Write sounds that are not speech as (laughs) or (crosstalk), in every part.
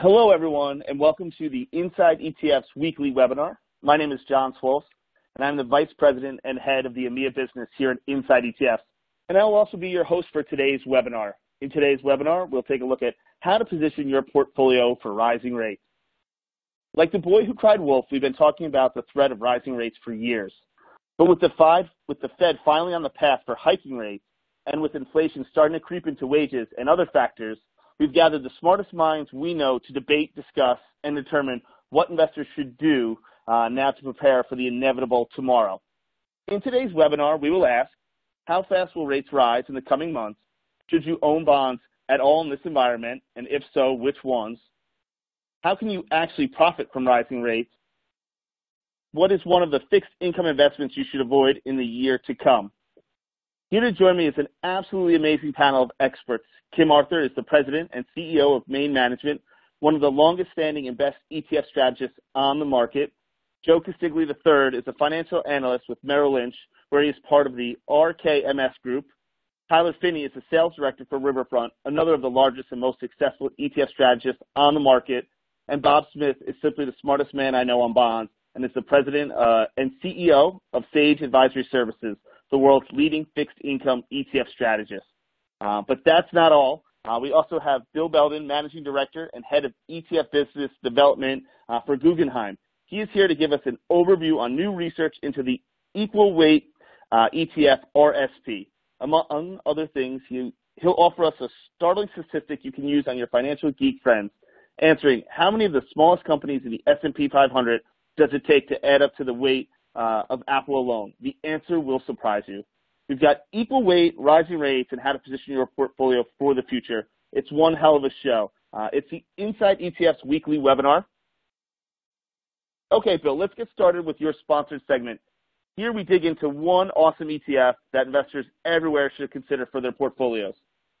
Hello, everyone, and welcome to the Inside ETF's weekly webinar. My name is John Swolf, and I'm the Vice President and Head of the EMEA business here at Inside ETFs. And I will also be your host for today's webinar. In today's webinar, we'll take a look at how to position your portfolio for rising rates. Like the boy who cried wolf, we've been talking about the threat of rising rates for years. But with the, five, with the Fed finally on the path for hiking rates, and with inflation starting to creep into wages and other factors, we've gathered the smartest minds we know to debate, discuss, and determine what investors should do uh, now to prepare for the inevitable tomorrow. In today's webinar, we will ask, how fast will rates rise in the coming months? Should you own bonds at all in this environment, and if so, which ones? How can you actually profit from rising rates? What is one of the fixed income investments you should avoid in the year to come? Here to join me is an absolutely amazing panel of experts. Kim Arthur is the president and CEO of Main Management, one of the longest standing and best ETF strategists on the market. Joe Castiglia III is a financial analyst with Merrill Lynch, where he is part of the RKMS Group. Tyler Finney is the sales director for Riverfront, another of the largest and most successful ETF strategists on the market. And Bob Smith is simply the smartest man I know on bonds and is the president uh, and CEO of Sage Advisory Services, the world's leading fixed income ETF strategist. Uh, but that's not all. Uh, we also have Bill Belden, Managing Director and Head of ETF Business Development uh, for Guggenheim. He is here to give us an overview on new research into the equal weight uh, ETF RSP. Among other things, he, he'll offer us a startling statistic you can use on your financial geek friends, answering how many of the smallest companies in the S&P 500 does it take to add up to the weight uh, of Apple alone? The answer will surprise you. We've got equal weight, rising rates, and how to position your portfolio for the future. It's one hell of a show. Uh, it's the Inside ETFs weekly webinar. Okay, Bill, let's get started with your sponsored segment. Here we dig into one awesome ETF that investors everywhere should consider for their portfolios.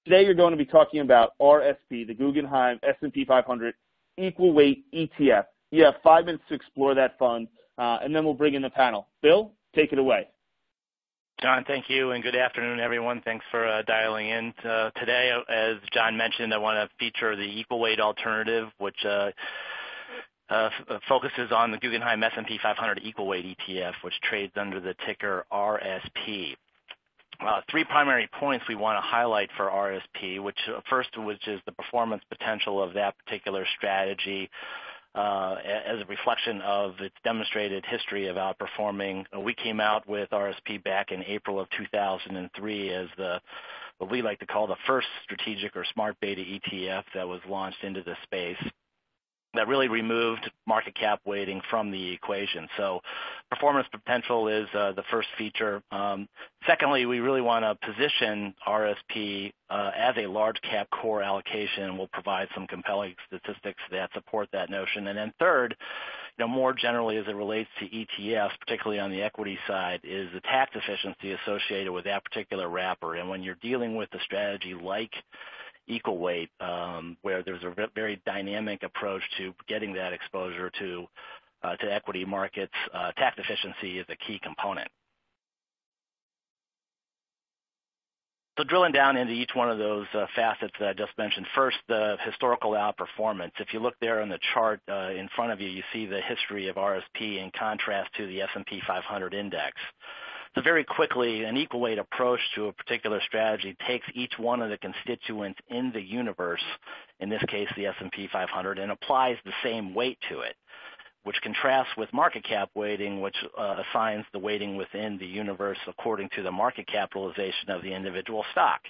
Today you're going to be talking about RSP, the Guggenheim S&P 500 equal weight ETF. You have five minutes to explore that fund, uh, and then we'll bring in the panel. Bill, take it away. John, thank you, and good afternoon, everyone. Thanks for uh, dialing in uh, today. As John mentioned, I want to feature the equal weight alternative, which uh, uh, uh, focuses on the Guggenheim S&P 500 equal weight ETF, which trades under the ticker RSP. Uh, three primary points we want to highlight for RSP, which uh, first, which is the performance potential of that particular strategy as a reflection of its demonstrated history of outperforming. We came out with RSP back in April of 2003 as the what we like to call the first strategic or smart beta ETF that was launched into the space that really removed market cap weighting from the equation. So performance potential is uh, the first feature. Um, secondly, we really want to position RSP uh, as a large cap core allocation, we'll provide some compelling statistics that support that notion. And then third, you know, more generally as it relates to ETFs, particularly on the equity side, is the tax efficiency associated with that particular wrapper. And when you're dealing with a strategy like equal weight, um, where there's a very dynamic approach to getting that exposure to uh, to equity markets. Uh, tax efficiency is a key component. So drilling down into each one of those uh, facets that I just mentioned. First, the historical outperformance. If you look there on the chart in front of you, you see the history of RSP in contrast to the S&P 500 index. So very quickly, an equal weight approach to a particular strategy takes each one of the constituents in the universe, in this case the S&P 500, and applies the same weight to it, which contrasts with market cap weighting, which uh, assigns the weighting within the universe according to the market capitalization of the individual stock.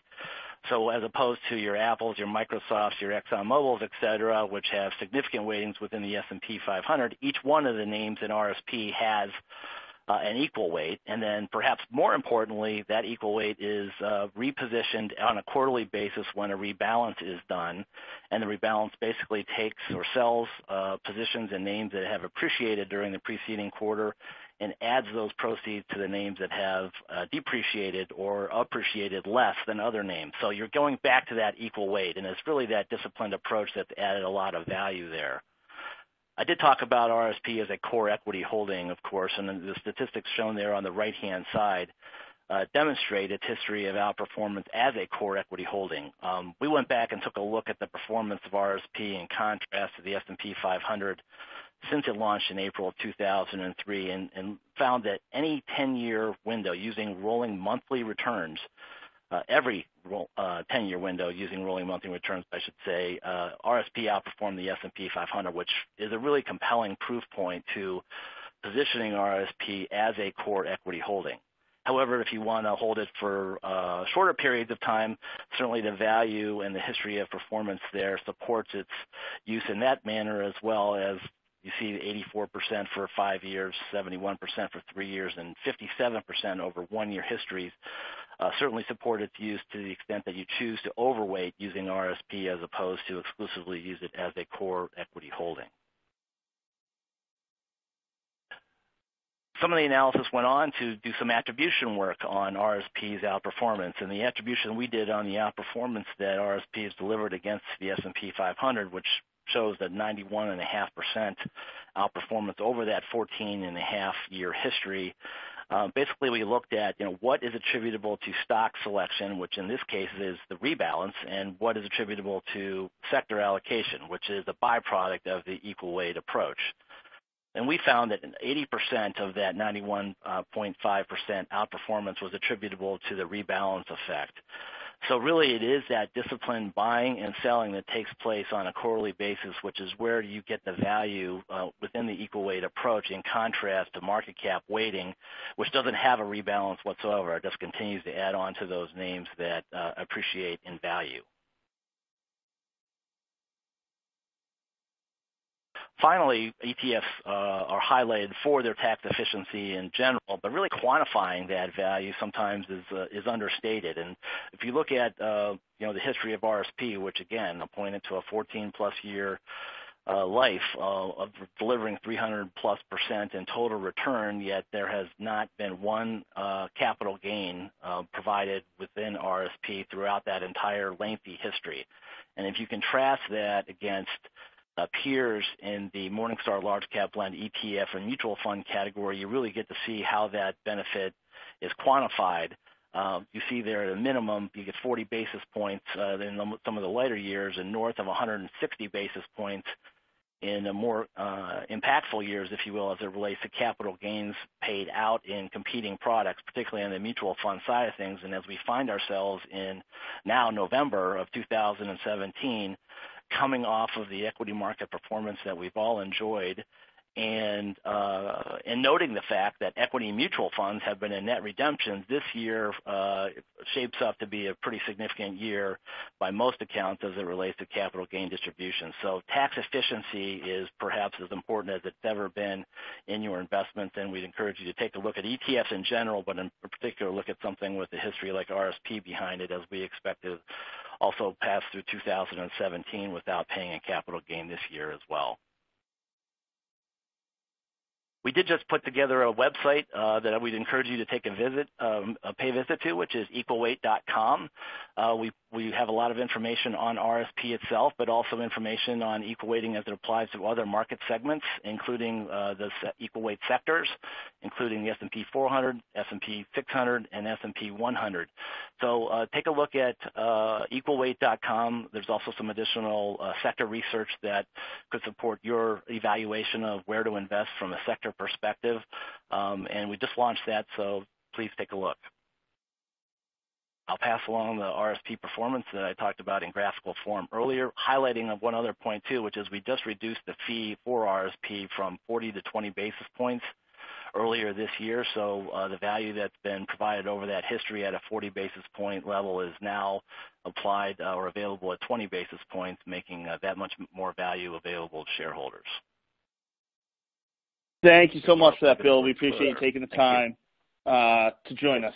So as opposed to your Apples, your Microsofts, your ExxonMobils, et cetera, which have significant weightings within the S&P 500, each one of the names in RSP has an equal weight. And then perhaps more importantly, that equal weight is uh, repositioned on a quarterly basis when a rebalance is done. And the rebalance basically takes or sells uh, positions and names that have appreciated during the preceding quarter and adds those proceeds to the names that have uh, depreciated or appreciated less than other names. So you're going back to that equal weight, and it's really that disciplined approach that's added a lot of value there. I did talk about RSP as a core equity holding, of course, and the statistics shown there on the right-hand side uh, demonstrate its history of outperformance as a core equity holding. Um, we went back and took a look at the performance of RSP in contrast to the S&P 500 since it launched in April of 2003 and found that any 10-year window using rolling monthly returns, uh, every 10-year uh, window using rolling monthly returns, I should say, uh, RSP outperformed the S&P 500, which is a really compelling proof point to positioning RSP as a core equity holding. However, if you want to hold it for uh, shorter periods of time, certainly the value and the history of performance there supports its use in that manner, as well as you see 84% for five years, 71% for three years, and 57% over one-year histories Uh, certainly support its use to the extent that you choose to overweight using RSP as opposed to exclusively use it as a core equity holding. Some of the analysis went on to do some attribution work on RSP's outperformance, and the attribution we did on the outperformance that RSP has delivered against the S&P 500, which shows that 91.5% outperformance over that 14.5-year history. Uh, basically, we looked at you know what is attributable to stock selection, which in this case is the rebalance, and what is attributable to sector allocation, which is a byproduct of the equal weight approach. And we found that 80% of that 91.5% uh, outperformance was attributable to the rebalance effect. So really it is that disciplined buying and selling that takes place on a quarterly basis, which is where you get the value uh, within the equal weight approach, in contrast to market cap weighting, which doesn't have a rebalance whatsoever. It just continues to add on to those names that uh, appreciate in value. Finally, ETFs uh, are highlighted for their tax efficiency in general, but really quantifying that value sometimes is uh, understated. And if you look at uh you know the history of RSP, which again, pointed to a 14-plus year uh, life of delivering 300-plus% in total return, yet there has not been one capital gain provided within RSP throughout that entire lengthy history. And if you contrast that against peers in the Morningstar Large Cap Blend ETF or mutual fund category, you really get to see how that benefit is quantified. Um, you see there at a minimum, you get 40 basis points uh, in some of the later years and north of 160 basis points in the more uh, impactful years, if you will, as it relates to capital gains paid out in competing products, particularly on the mutual fund side of things. And as we find ourselves in now November of 2017, coming off of the equity market performance that we've all enjoyed, and uh, noting the fact that equity mutual funds have been in net redemption, this year uh, shapes up to be a pretty significant year by most accounts as it relates to capital gain distribution. So tax efficiency is perhaps as important as it's ever been in your investments, and we'd encourage you to take a look at ETFs in general, but in particular, look at something with a history like RSP behind it, as we expect to also pass through 2017 without paying a capital gain this year as well. We did just put together a website uh, that we'd encourage you to take a visit, um, a pay visit to, which is equalweight.com. Uh, we we have a lot of information on RSP itself, but also information on equal weighting as it applies to other market segments, including uh, the equal weight sectors, including the S&P 400, S&P 600, and S&P 100. So Take a look at equalweight.com. There's also some additional sector research that could support your evaluation of where to invest from a sector perspective. Um, and we just launched that, so please take a look. I'll pass along the RSP performance that I talked about in graphical form earlier, highlighting of one other point too, which is we just reduced the fee for RSP from 40 to 20 basis points earlier this year. So uh, the value that's been provided over that history at a 40 basis point level is now applied uh, or available at 20 basis points, making uh, that much more value available to shareholders. Thank you so much for that, Bill. We appreciate you taking the time uh, to join us.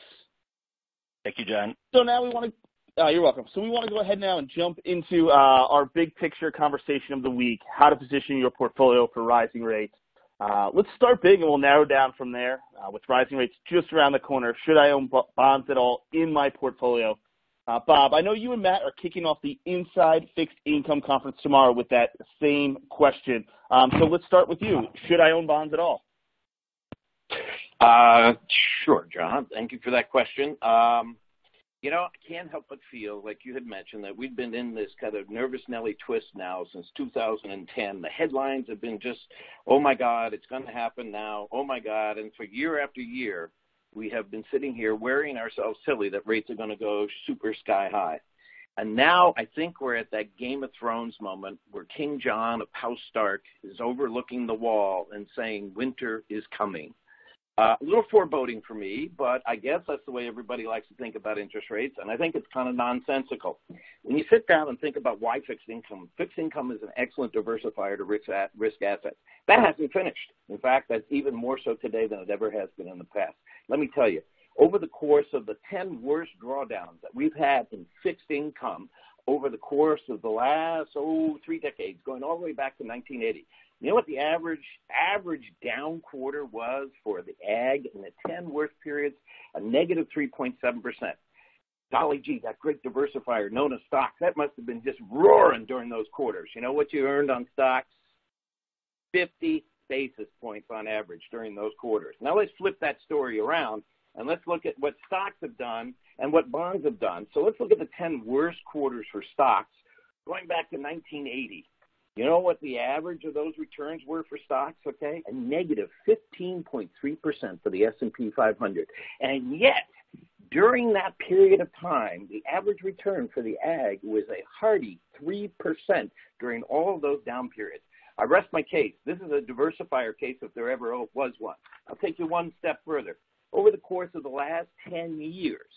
Thank you, John. So now we want to, uh, you're welcome. So we want to go ahead now and jump into uh, our big picture conversation of the week, how to position your portfolio for rising rates. Let's start big, and we'll narrow down from there. With rising rates just around the corner, should I own bonds at all in my portfolio? Bob, I know you and Matt are kicking off the INSIDE Fixed Income Conference tomorrow with that same question. Um, so let's start with you. Should I own bonds at all? Uh, sure, John. Thank you for that question. Um, you know, I can't help but feel, like you had mentioned, that we've been in this kind of nervous Nelly twist now since 2010. The headlines have been just, oh my God, it's going to happen now. Oh my God. And for year after year, we have been sitting here worrying ourselves silly that rates are going to go super sky high. And now I think we're at that Game of Thrones moment where King John of House Stark is overlooking the wall and saying, Winter is coming. Uh, a little foreboding for me, but I guess that's the way everybody likes to think about interest rates, and I think it's kind of nonsensical. When you sit down and think about why fixed income, fixed income is an excellent diversifier to risk, risk assets. That hasn't finished. In fact, that's even more so today than it ever has been in the past. Let me tell you, over the course of the 10 worst drawdowns that we've had in fixed income over the course of the last, oh, three decades, going all the way back to 1980, you know what the average average down quarter was for the Agg in the 10 worst periods? A negative 3.7%. Golly gee, that great diversifier known as stocks, that must have been just roaring during those quarters. You know what you earned on stocks? 50 basis points on average during those quarters. Now let's flip that story around and let's look at what stocks have done and what bonds have done. So let's look at the 10 worst quarters for stocks going back to 1980. You know what the average of those returns were for stocks? Okay, a negative 15.3% for the S&P 500, and yet during that period of time, the average return for the Agg was a hearty 3% during all of those down periods. I rest my case. This is a diversifier case if there ever was one. I'll take you one step further. Over the course of the last 10 years,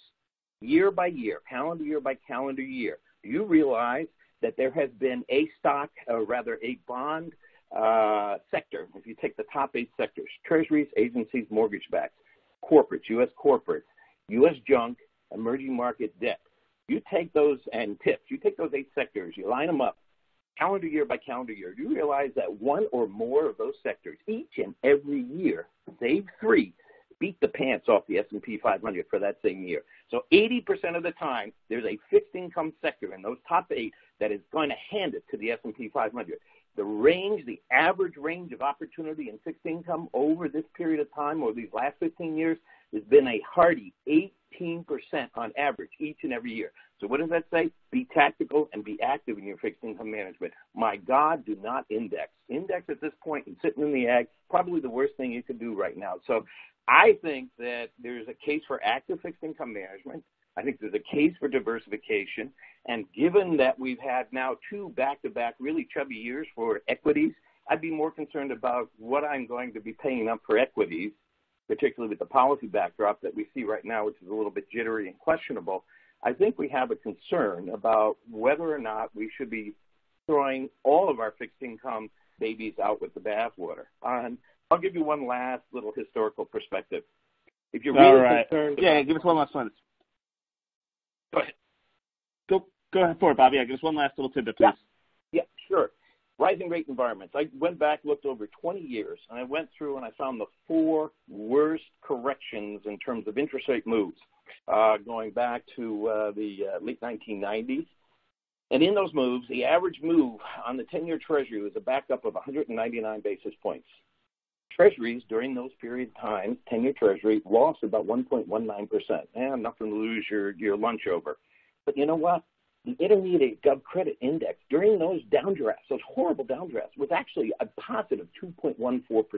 year by year, calendar year by calendar year, do you realize that there has been a stock, or rather a bond uh, sector, if you take the top eight sectors, treasuries, agencies, mortgage backs, corporates, U.S. corporates, U.S. junk, emerging market debt. You take those and tips, you take those eight sectors, you line them up, calendar year by calendar year, you realize that one or more of those sectors, each and every year, save three, beat the pants off the S&P 500 for that same year. So 80% of the time, there's a fixed income sector in those top eight that is going to hand it to the S&P 500. The range, the average range of opportunity in fixed income over this period of time, or these last 15 years, has been a hearty 18% on average each and every year. So what does that say? Be tactical and be active in your fixed income management. My God, do not index. Index at this point and sitting in the Agg, probably the worst thing you could do right now. So I think that there's a case for active fixed income management. I think there's a case for diversification. And given that we've had now two back to back really chubby years for equities, I'd be more concerned about what I'm going to be paying up for equities, particularly with the policy backdrop that we see right now, which is a little bit jittery and questionable. I think we have a concern about whether or not we should be throwing all of our fixed income babies out with the bathwater. And I'll give you one last little historical perspective. If you're really right. concerned, yeah, give us one last one. Go ahead. Go go ahead for it, Bobby. Yeah, give us one last little tidbit, please. Yeah, yeah, sure. Rising rate environments. I went back, looked over 20 years, and I went through and I found the four worst corrections in terms of interest rate moves, uh, going back to uh, the uh, late 1990s. And in those moves, the average move on the 10-year Treasury was a backup of 199 basis points. Treasuries during those period of time, 10-year Treasury, lost about 1.19%. And nothing to lose your, your lunch over. But you know what? The intermediate gov credit index during those downdrafts, those horrible downdrafts, was actually a positive 2.14%.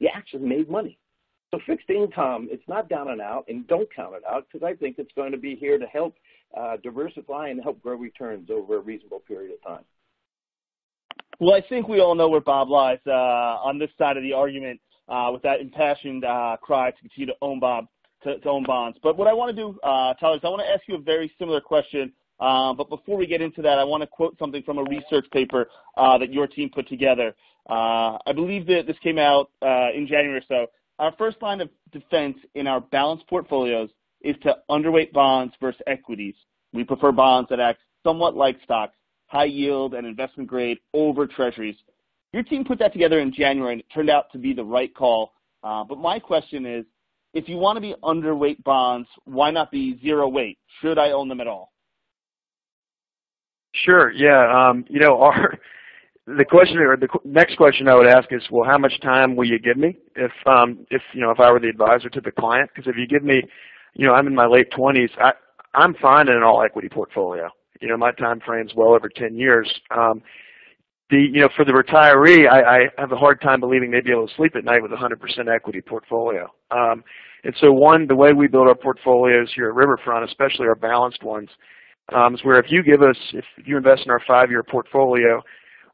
You actually made money. So fixed income, it's not down and out, and don't count it out because I think it's going to be here to help uh, diversify and help grow returns over a reasonable period of time. Well, I think we all know where Bob lies uh, on this side of the argument uh, with that impassioned uh, cry to continue to own Bob to, to own bonds. But what I want to do, uh, Tyler, is I want to ask you a very similar question. Uh, but before we get into that, I want to quote something from a research paper uh, that your team put together. Uh, I believe that this came out uh, in January or so. Our first line of defense in our balanced portfolios is to underweight bonds versus equities. We prefer bonds that act somewhat like stocks high yield and investment grade over treasuries. Your team put that together in January, and it turned out to be the right call. Uh, but my question is, if you want to be underweight bonds, why not be zero weight? Should I own them at all? Sure. Yeah. Um, you know, (laughs) our the question or the next question I would ask is, well, how much time will you give me if um, if you know if I were the advisor to the client? Because if you give me, you know, I'm in my late 20s, I I'm fine in an all equity portfolio. You know, my time frame's well over 10 years. Um, the you know for the retiree, I, I have a hard time believing they'd be able to sleep at night with a 100% equity portfolio. Um, and so one, the way we build our portfolios here at Riverfront, especially our balanced ones, um, is where if you give us, if you invest in our five-year portfolio,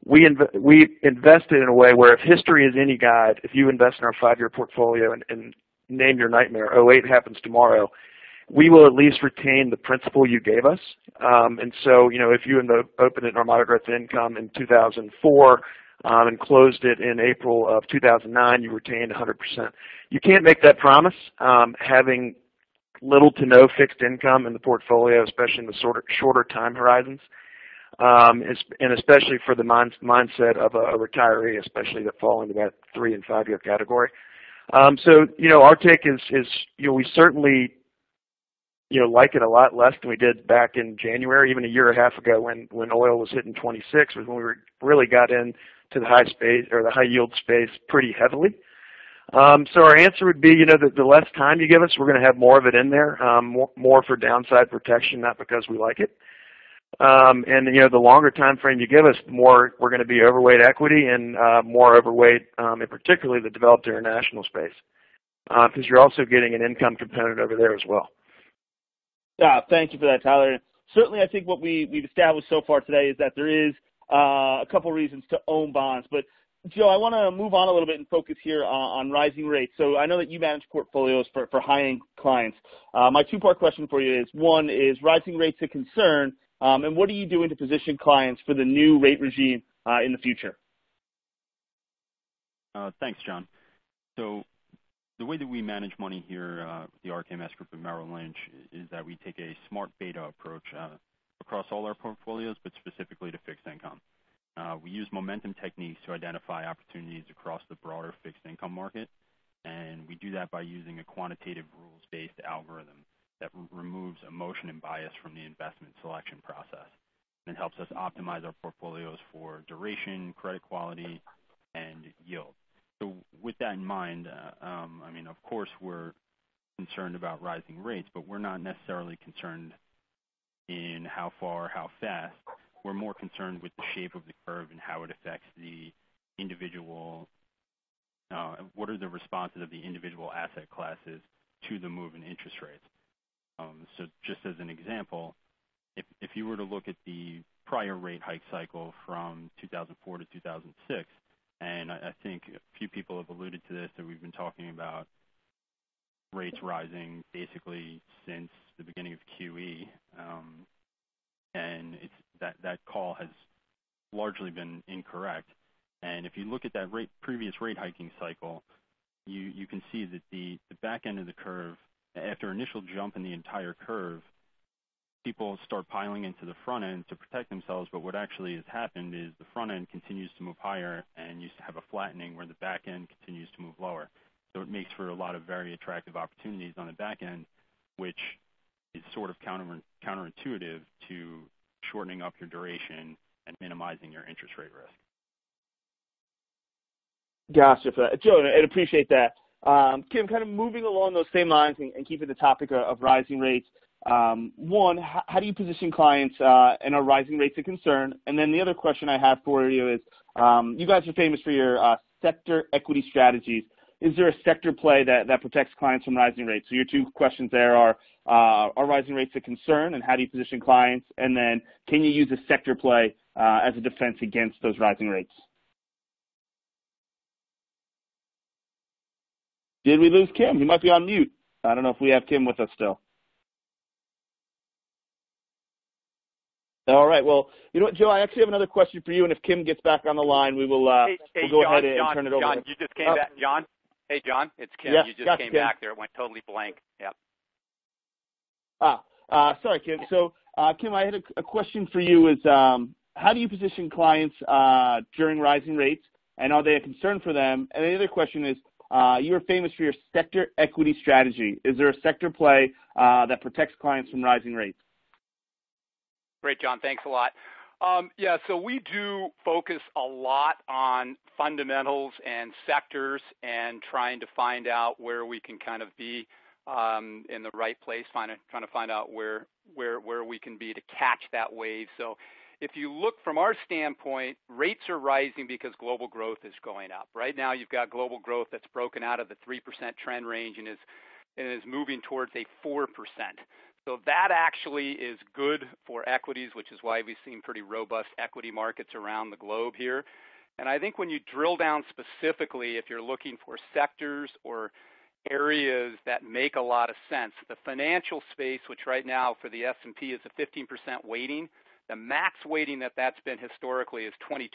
we, inv we invested in a way where if history is any guide, if you invest in our five-year portfolio and, and name your nightmare, 08 happens tomorrow, we will at least retain the principal you gave us. Um, and so, you know, if you opened an Armada Growth Income in 2004 um, and closed it in April of 2009, you retained 100%. You can't make that promise. Um, having little to no fixed income in the portfolio, especially in the sort of shorter time horizons, um, and especially for the mind, mindset of a, a, retiree, especially that fall into that three and five year category. Um, so, you know, our take is, is, you know, we certainly, you know, like it a lot less than we did back in January, even a year and a half ago when, when oil was hitting 26 was when we were, really got into the high space or the high yield space pretty heavily. Um, so our answer would be, you know, that the less time you give us, we're going to have more of it in there, um, more, more for downside protection, not because we like it. Um, and you know, the longer time frame you give us, the more we're going to be overweight equity and uh, more overweight, um, in particularly the developed international space, because uh, you're also getting an income component over there as well. Yeah, thank you for that, Tyler. Certainly, I think what we, we've established so far today is that there is uh, a couple reasons to own bonds. But Joe, I want to move on a little bit and focus here on, on rising rates. So I know that you manage portfolios for, for high-end clients. Uh, my two-part question for you is, one, is rising rates a concern? Um, and what are you doing to position clients for the new rate regime uh, in the future? Uh, thanks, John. So the way that we manage money here, uh, the RKMS Group at Merrill Lynch, is that we take a smart beta approach uh, across all our portfolios, but specifically to fixed income. Uh, we use momentum techniques to identify opportunities across the broader fixed income market, and we do that by using a quantitative rules-based algorithm that removes emotion and bias from the investment selection process. and It helps us optimize our portfolios for duration, credit quality, and yield. So, With that in mind, uh, um, I mean, of course, we're concerned about rising rates, but we're not necessarily concerned in how far, how fast. We're more concerned with the shape of the curve and how it affects the individual, uh, what are the responses of the individual asset classes to the move in interest rates. Um, so just as an example, if, if you were to look at the prior rate hike cycle from 2004 to 2006, and I, I think a few people have alluded to this, that we've been talking about rates rising basically since the beginning of QE, um, and it's, that, that call has largely been incorrect. And if you look at that rate, previous rate hiking cycle, you, can see that the back end of the curve after initial jump in the entire curve, people start piling into the front end to protect themselves, but what actually has happened is the front end continues to move higher and you have a flattening where the back end continues to move lower. So it makes for a lot of very attractive opportunities on the back end, which is sort of counter, counterintuitive to shortening up your duration and minimizing your interest rate risk. Gotcha. Joe, I appreciate that. Um, Kim, kind of moving along those same lines and keeping the topic of rising rates, one, how do you position clients, uh, and are rising rates a concern? And then The other question I have for you is, um, you guys are famous for your uh, sector equity strategies. Is there a sector play that that protects clients from rising rates? So Your two questions there are uh, are rising rates a concern, and how do you position clients? And then Can you use a sector play as a defense against those rising rates? Did we lose Kim? He might be on mute. I don't know if we have Kim with us still. All right. Well, you know what, Joe? I actually have another question for you, and if Kim gets back on the line, we will uh, hey, we'll go John, ahead and John, turn it over. John, you just came uh, back. John, hey, John, it's Kim. Yes, you just gotcha, came Kim. back there. It went totally blank. Yep. Ah, uh, sorry, Kim. So, uh, Kim, I had a, a, question for you. Is um, how do you position clients uh, during rising rates, and are they a concern for them? And the other question is, uh, you are famous for your sector equity strategy. Is there a sector play uh, that protects clients from rising rates? Great, John. Thanks a lot. Um, yeah, so we do focus a lot on fundamentals and sectors and trying to find out where we can kind of be um, in the right place, find, trying to find out where, where, where we can be to catch that wave. So if you look from our standpoint, rates are rising because global growth is going up. Right now, you've got global growth that's broken out of the 3% trend range and is, and is moving towards a 4%. So that actually is good for equities, which is why we've seen pretty robust equity markets around the globe here. And I think when you drill down specifically, if you're looking for sectors or areas that make a lot of sense, the financial space, which right now for the S&P is a 15% weighting, the max weighting that that's been historically is 22%,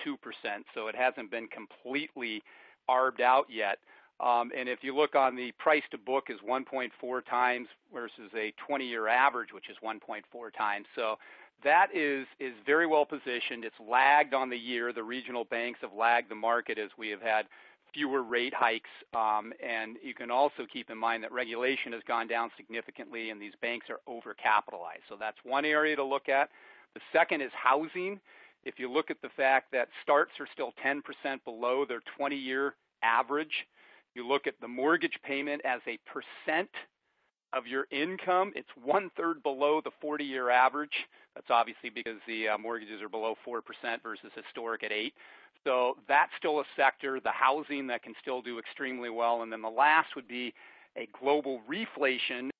so it hasn't been completely arbed out yet. Um, and if you look on the price to book is 1.4 times versus a 20-year average, which is 1.4 times. So that is is very well positioned. It's lagged on the year. The regional banks have lagged the market as we have had fewer rate hikes. Um, and you can also keep in mind that regulation has gone down significantly, and these banks are overcapitalized. So that's one area to look at. The second is housing. If you look at the fact that starts are still 10% below their 20-year average, you look at the mortgage payment as a percent of your income, it's one third below the 40 year average. That's obviously because the uh, mortgages are below 4% versus historic at 8 So that's still a sector, the housing that can still do extremely well. And then the last would be a global reflation.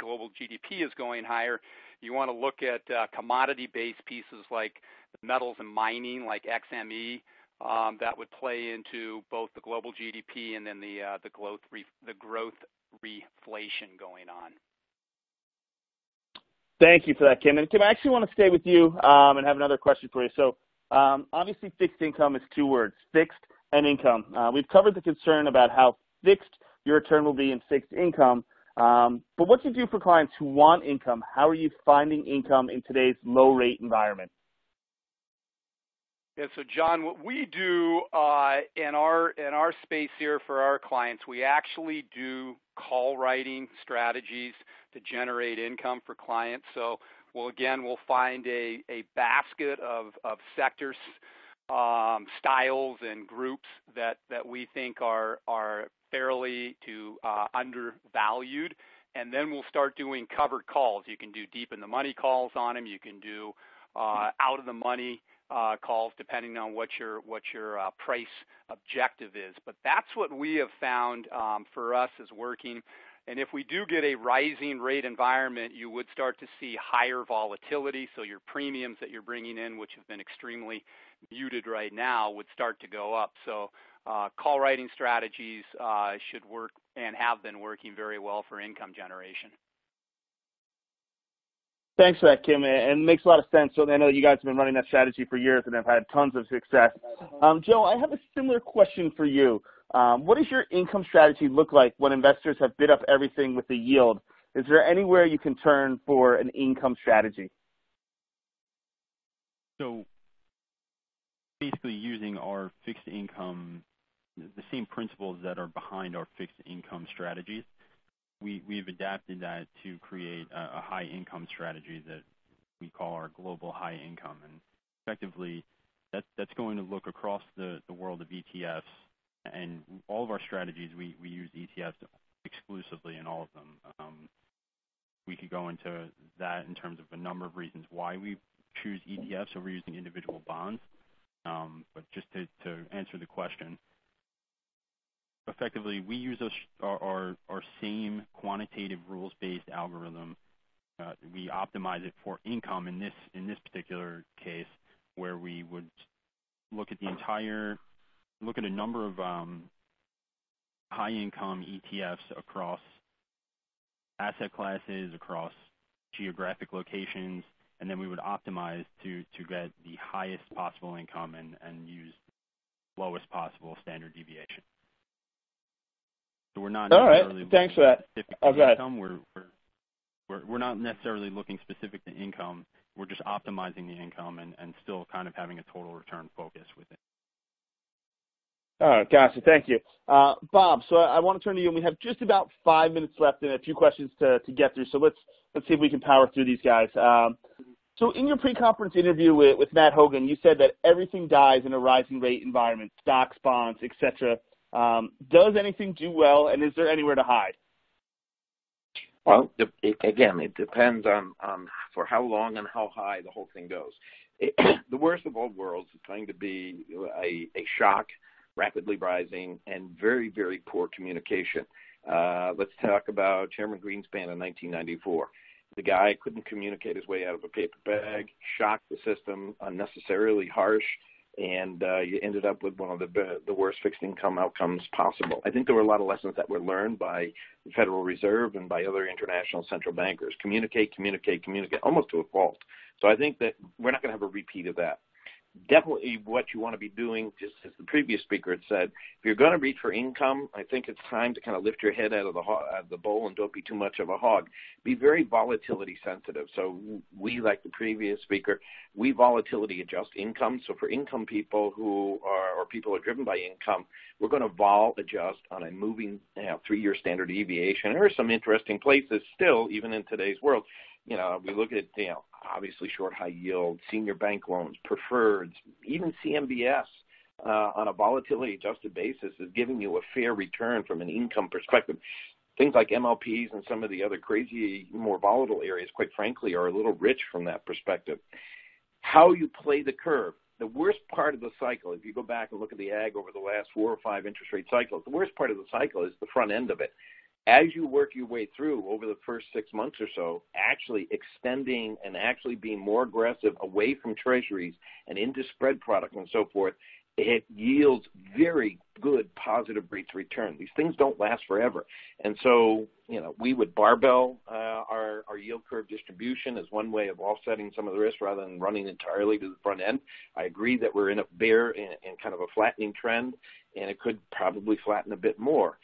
Global GDP is going higher. You want to look at uh, commodity based pieces like metals and mining, like XME that would play into both the global GDP and then the uh, the growth reflation going on. Thank you for that, Kim. And Kim, I actually want to stay with you um, and have another question for you. So, um, obviously, fixed income is two words: fixed and income. Uh, we've covered the concern about how fixed your return will be in fixed income. Um, but what do you do for clients who want income? How are you finding income in today's low rate environment? Yeah, so John, what we do uh, in our in our space here for our clients, we actually do call writing strategies to generate income for clients. So, well, again, we'll find a, a basket of, of sectors, um, styles, and groups that, that we think are are fairly to uh, undervalued, and then we'll start doing covered calls. You can do deep in the money calls on them. You can do uh, out of the money uh, calls depending on what your what your uh, price objective is. But that's what we have found um, for us is working. And if we do get a rising rate environment, you would start to see higher volatility. So your premiums that you're bringing in, which have been extremely muted right now, would start to go up. So uh, call writing strategies uh, should work and have been working very well for income generation. Thanks for that, Kim. And it makes a lot of sense. So I know you guys have been running that strategy for years and have had tons of success. Um, Joe, I have a similar question for you. Um, what does your income strategy look like when investors have bid up everything with the yield? Is there anywhere you can turn for an income strategy? So basically using our fixed income, the same principles that are behind our fixed income strategies we've adapted that to create a high income strategy that we call our global high income. and Effectively, that's going to look across the world of ETFs. and All of our strategies, we use ETFs exclusively in all of them. Um, we could go into that in terms of a number of reasons why we choose ETFs over using individual bonds. Um, but Just to answer the question, effectively, we use our same quantitative rules-based algorithm. Uh, we optimize it for income in this particular case, where we would look at the entire look at a number of um, high income ETFs across asset classes, across geographic locations, and then we would optimize to get the highest possible income and use lowest possible standard deviation. We're not All right. Thanks for that. Oh, go ahead. We're not necessarily looking specific to income. We're just optimizing the income and still kind of having a total return focus with it. All right. Gotcha. Thank you. Uh, Bob, so I want to turn to you, and we have just about five minutes left and a few questions to get through. So Let's see if we can power through these guys. Um, So in your pre-conference interview with, with Matt Hougan, you said that everything dies in a rising rate environment, stocks, bonds, etc. Um, does anything do well, and is there anywhere to hide? Well, it, again, it depends on, on for how long and how high the whole thing goes. It, (clears throat) the worst of all worlds is going to be a, a shock, rapidly rising, and very, very poor communication. Uh, let's talk about Chairman Greenspan in 1994. The guy couldn't communicate his way out of a paper bag, shocked the system, unnecessarily harsh, and uh, you ended up with one of the the worst fixed income outcomes possible. I think there were a lot of lessons that were learned by the Federal Reserve and by other international central bankers. Communicate, communicate, communicate, almost to a fault. So I think that we're not going to have a repeat of that definitely what you want to be doing, just as the previous speaker had said. If you're going to reach for income, I think it's time to kind of lift your head out of the out of the bowl and don't be too much of a hog. Be very volatility sensitive. So we, like the previous speaker, we volatility adjust income. So for income people who are or people who are driven by income, we're going to vol adjust on a moving you know, three-year standard deviation. There are some interesting places still, even in today's world. You know, we look at you know obviously short high yield, senior bank loans, preferreds, even CMBS uh, on a volatility adjusted basis is giving you a fair return from an income perspective. Things like MLPs and some of the other crazy, more volatile areas, quite frankly, are a little rich from that perspective. How you play the curve. The worst part of the cycle, if you go back and look at the Agg over the last four or five interest rate cycles, the worst part of the cycle is the front end of it as you work your way through over the first six months or so, actually extending and actually being more aggressive away from treasuries and into spread product and so forth, it yields very good positive rates of return. These things don't last forever. And so, you know, we would barbell uh, our, our yield curve distribution as one way of offsetting some of the risk rather than running entirely to the front end. I agree that we're in a bear and kind of a flattening trend, and it could probably flatten a bit more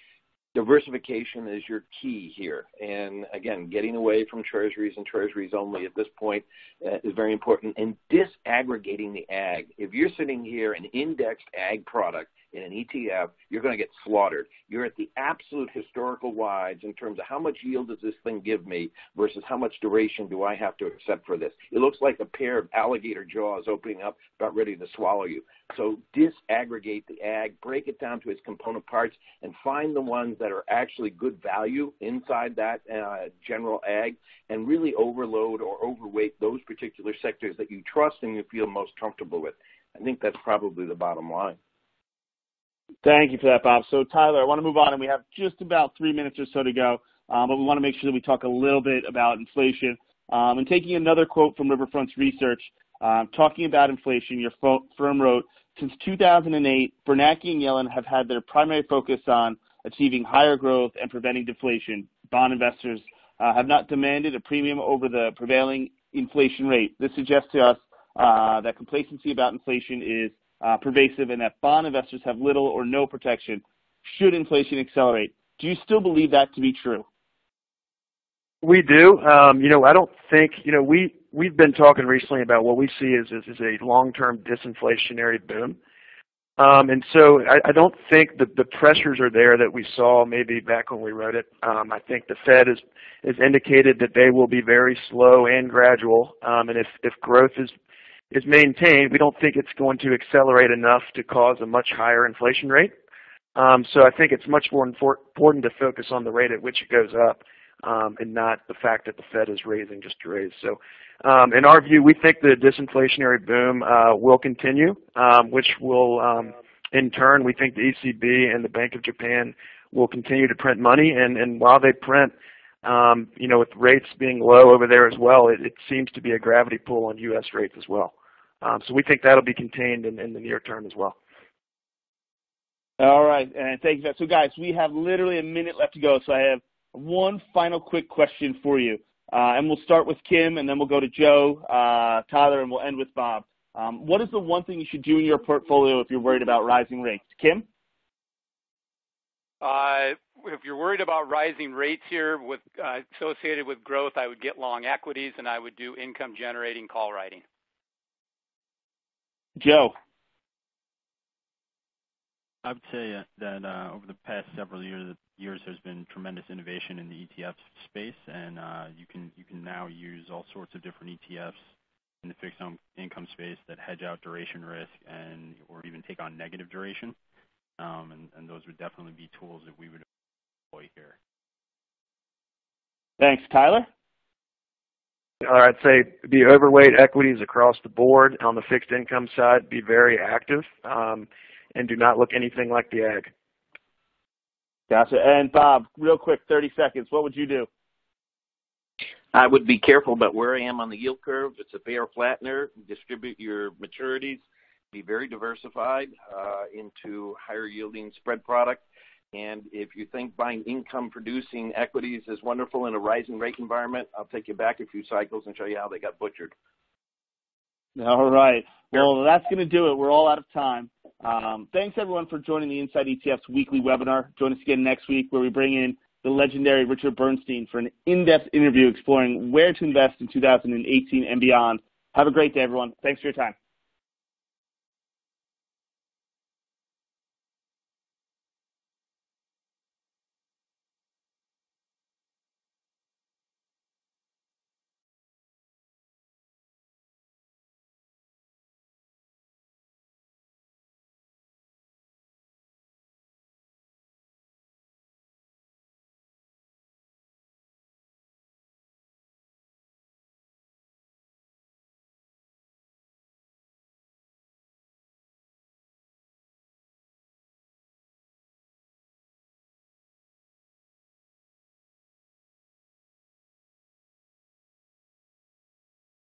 diversification is your key here. And again, getting away from treasuries and treasuries only at this point uh, is very important. And disaggregating the Agg. If you're sitting here an indexed Agg product in an ETF, you're going to get slaughtered. You're at the absolute historical wides in terms of how much yield does this thing give me versus how much duration do I have to accept for this. It looks like a pair of alligator jaws opening up, about ready to swallow you. So disaggregate the Agg, break it down to its component parts, and find the ones that are actually good value inside that uh, general Agg, and really overload or overweight those particular sectors that you trust and you feel most comfortable with. I think that's probably the bottom line. Thank you for that, Bob. So, Tyler, I want to move on, and we have just about three minutes or so to go, um, but we want to make sure that we talk a little bit about inflation. Um, and taking another quote from Riverfront's research, um, talking about inflation, your firm wrote, since 2008, Bernanke and Yellen have had their primary focus on achieving higher growth and preventing deflation. Bond investors uh, have not demanded a premium over the prevailing inflation rate. This suggests to us uh, that complacency about inflation is uh, pervasive and that bond investors have little or no protection should inflation accelerate. Do you still believe that to be true? We do. Um, you know, I don't think, you know, we, we've been talking recently about what we see as, as a long-term disinflationary boom. Um, and so I, I don't think that the pressures are there that we saw maybe back when we wrote it. Um, I think the Fed has, has indicated that they will be very slow and gradual. Um, and if, if growth is is maintained, we don't think it's going to accelerate enough to cause a much higher inflation rate. Um, so I think it's much more important to focus on the rate at which it goes up um, and not the fact that the Fed is raising just to raise. So um, in our view, we think the disinflationary boom uh, will continue, um, which will um, in turn, we think the ECB and the Bank of Japan will continue to print money. And, and while they print um, you know, with rates being low over there as well, it, it seems to be a gravity pull on U.S. rates as well. Um, so we think that'll be contained in, in the near term as well. All right, and thank you. So, guys, we have literally a minute left to go. So, I have one final quick question for you, uh, and we'll start with Kim, and then we'll go to Joe, uh, Tyler, and we'll end with Bob. Um, what is the one thing you should do in your portfolio if you're worried about rising rates? Kim? Uh, if you're worried about rising rates here with uh, associated with growth, I would get long equities and I would do income generating call writing. Joe. I would say that uh, over the past several years, years, there's been tremendous innovation in the ETF space, and uh, you can you can now use all sorts of different ETFs in the fixed income space that hedge out duration risk and or even take on negative duration. Um and those would definitely be tools that we would employ here. Thanks. Tyler? I'd say be overweight equities across the board on the fixed income side, be very active, um, and do not look anything like the Agg. Gotcha. And Bob, real quick, 30 seconds, what would you do? I would be careful about where I am on the yield curve. It's a bear flattener. Distribute your maturities. Be very diversified uh, into higher yielding spread product. And if you think buying income producing equities is wonderful in a rising rate environment, I'll take you back a few cycles and show you how they got butchered. All right. Well, that's going to do it. We're all out of time. Um, thanks everyone for joining the Inside ETF's weekly webinar. Join us again next week where we bring in the legendary Richard Bernstein for an in-depth interview exploring where to invest in 2018 and beyond. Have a great day, everyone. Thanks for your time.